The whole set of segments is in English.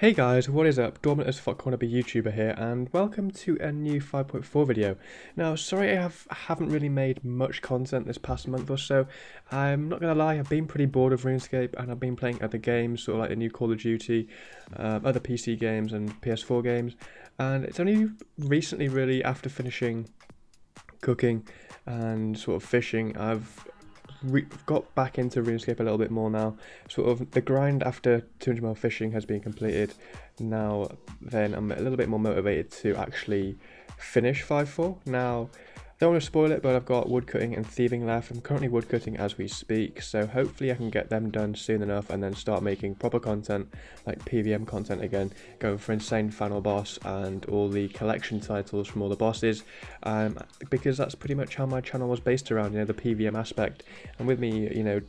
Hey guys, what is up? Dormant as fuck wannabe YouTuber here, and welcome to a new 5.4 video. Now, sorry I have haven't really made much content this past month or so. I'm not gonna lie, I've been pretty bored of RuneScape, and I've been playing other games, sort of like the new Call of Duty, um, other PC games, and PS4 games. And it's only recently, really, after finishing cooking and sort of fishing, I've got back into RuneScape a little bit more now. Sort of the grind after 200 mile fishing has been completed. Now then I'm a little bit more motivated to actually finish 5-4. Now don't want to spoil it, but I've got woodcutting and thieving left. I'm currently woodcutting as we speak, so hopefully I can get them done soon enough and then start making proper content, like PVM content again, going for Insane Final Boss and all the collection titles from all the bosses, um, because that's pretty much how my channel was based around, you know, the PVM aspect. And with me, you know,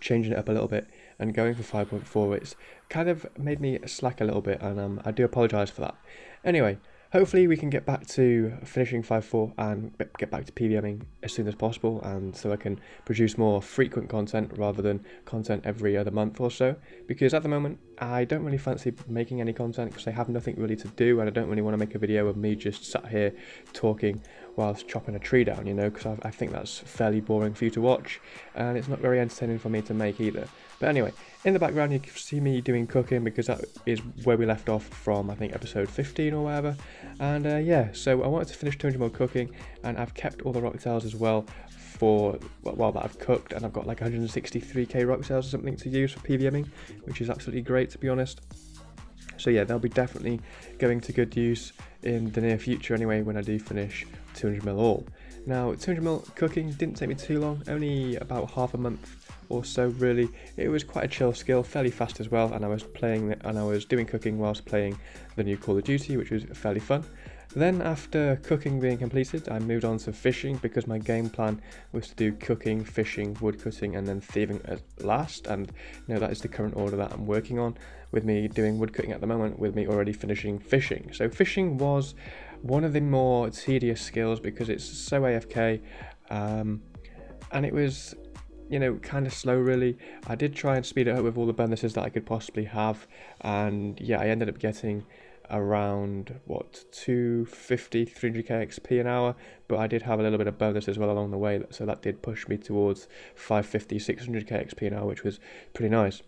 changing it up a little bit and going for 5.4, it's kind of made me slack a little bit, and um, I do apologise for that. Anyway, hopefully we can get back to finishing 5.4 and get back to PVMing as soon as possible and so I can produce more frequent content rather than content every other month or so. Because at the moment I don't really fancy making any content because I have nothing really to do and I don't really want to make a video of me just sat here talking whilst chopping a tree down you know because I, I think that's fairly boring for you to watch and it's not very entertaining for me to make either but anyway in the background you can see me doing cooking because that is where we left off from I think episode 15 or whatever and uh, yeah, so I wanted to finish 200 more cooking, and I've kept all the rock tails as well for while that I've cooked, and I've got like 163k rock tails or something to use for PVMing, which is absolutely great to be honest. So yeah, they'll be definitely going to good use in the near future anyway when I do finish 200 mil all. Now 200 mil cooking didn't take me too long, only about half a month or so really. It was quite a chill skill, fairly fast as well, and I was playing and I was doing cooking whilst playing the new Call of Duty, which was fairly fun. Then after cooking being completed, I moved on to fishing because my game plan was to do cooking, fishing, woodcutting and then thieving at last and you know that is the current order that I'm working on with me doing woodcutting at the moment with me already finishing fishing. So fishing was one of the more tedious skills because it's so AFK um, and it was you know, kind of slow really. I did try and speed it up with all the bonuses that I could possibly have, and yeah, I ended up getting around what 250 300k xp an hour but i did have a little bit of bonus as well along the way so that did push me towards 550 600k xp an hour which was pretty nice.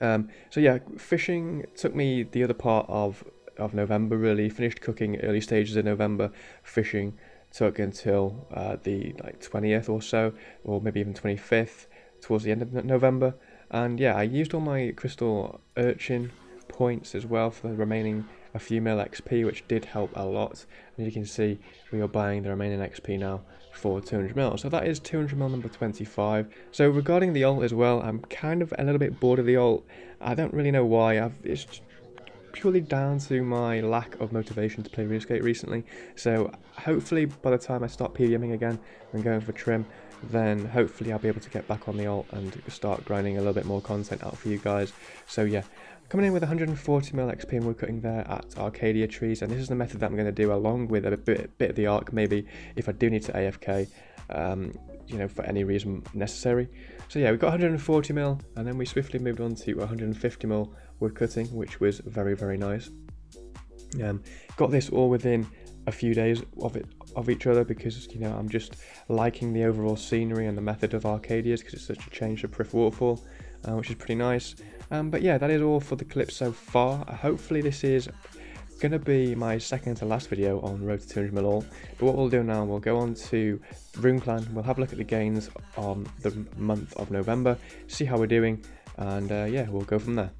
Um, so yeah fishing took me the other part of of november really. Finished cooking early stages in november. Fishing took until uh, the like 20th or so, or maybe even 25th, towards the end of November. And yeah, I used all my crystal urchin points as well for the remaining a few mil XP, which did help a lot. And you can see we are buying the remaining XP now for 200 mil. So that is 200 mil number 25. So regarding the alt as well, I'm kind of a little bit bored of the alt. I don't really know why. I've it's purely down to my lack of motivation to play RuneScape recently. So hopefully by the time I start PVMing again and going for trim, then hopefully I'll be able to get back on the alt and start grinding a little bit more content out for you guys. So yeah, coming in with 140 mil XP and woodcutting there at Acadia trees, and this is the method that I'm going to do along with a bit, bit of the arc maybe if I do need to AFK. Um, you know, for any reason necessary. So yeah, we got 140 mil, and then we swiftly moved on to 150 mil wood cutting, which was very, very nice. Um, got this all within a few days of it of each other because you know I'm just liking the overall scenery and the method of Acadias because it's such a change to Prif Waterfall, uh, which is pretty nice. Um, but yeah, that is all for the clip so far. Uh, hopefully this is going to be my second to last video on Road to 200 mil all. But what we'll do now, we'll go on to Rune Clan, we'll have a look at the gains on the month of November, see how we're doing, and uh, yeah, we'll go from there.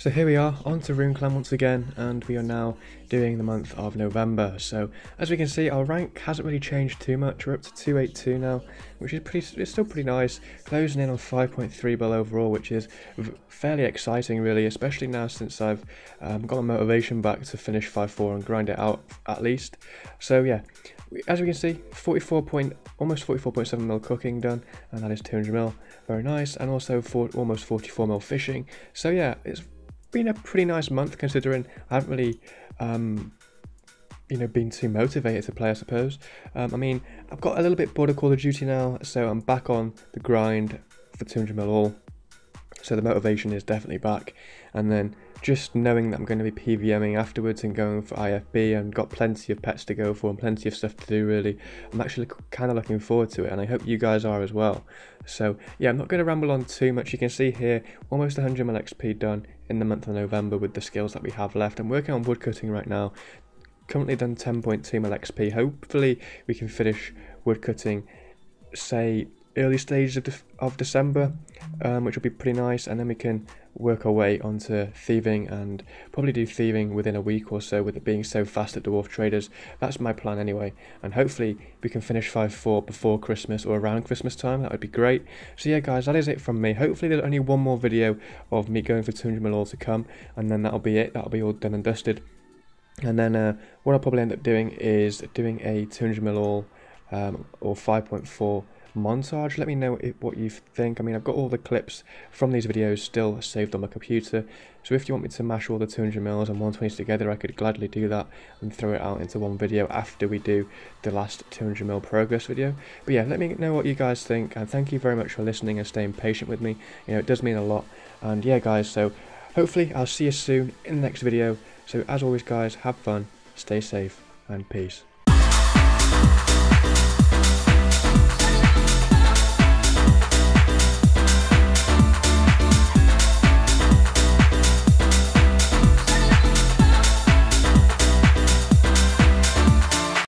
So here we are, on to Rune Clan once again, and we are now doing the month of November. So as we can see, our rank hasn't really changed too much. We're up to 282 now, which is pretty, it's still pretty nice. Closing in on 5.3 bill overall, which is fairly exciting really, especially now since I've um, got a motivation back to finish 5.4 and grind it out at least. So yeah, as we can see, 44 point, almost 44.7 mil cooking done, and that is 200 mil. Very nice, and also for almost 44 mil fishing. So yeah, it's been a pretty nice month considering I haven't really, um, you know, been too motivated to play, I suppose. Um, I mean, I've got a little bit bored of Call of Duty now, so I'm back on the grind for 200 mil all. So the motivation is definitely back. And then just knowing that I'm going to be PVMing afterwards and going for IFB and got plenty of pets to go for and plenty of stuff to do really, I'm actually kind of looking forward to it and I hope you guys are as well. So yeah, I'm not going to ramble on too much. You can see here almost 100 mil XP done in the month of November with the skills that we have left. I'm working on woodcutting right now. Currently done 10.2 mil XP. Hopefully we can finish woodcutting say early stages of, de of December, um, which will be pretty nice, and then we can work our way onto thieving and probably do thieving within a week or so with it being so fast at Dwarf Traders. That's my plan anyway, and hopefully we can finish 5-4 before Christmas or around Christmas time, that would be great. So yeah guys, that is it from me. Hopefully there's only one more video of me going for 200 mil all to come, and then that'll be it, that'll be all done and dusted. And then uh, what I'll probably end up doing is doing a 200 mil um, or 5.4 montage. Let me know what you think. I mean, I've got all the clips from these videos still saved on my computer. So if you want me to mash all the 200 mils and 120s together, I could gladly do that and throw it out into one video after we do the last 200 mil progress video. But yeah, let me know what you guys think. And thank you very much for listening and staying patient with me. You know, it does mean a lot. And yeah, guys, so hopefully I'll see you soon in the next video. So as always, guys, have fun, stay safe, and peace.